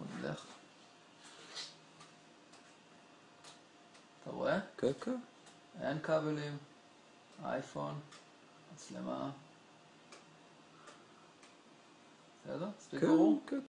אנחנו נלך. אתה רואה? כן, כן. אין כבלים, אייפון, מצלמה. בסדר? כן, מספיק ברור? כן.